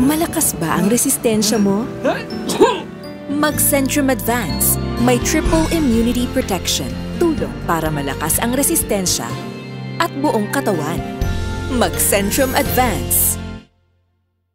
Malakas ba ang resistensya mo? Mag-Centrum Advance. May triple immunity protection. Tulong para malakas ang resistensya at buong katawan. Mag-Centrum Advance.